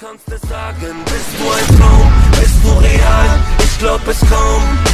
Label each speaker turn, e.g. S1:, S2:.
S1: kannst es sagen, bist du ein Traum, bist du real? Ich glaub es kaum.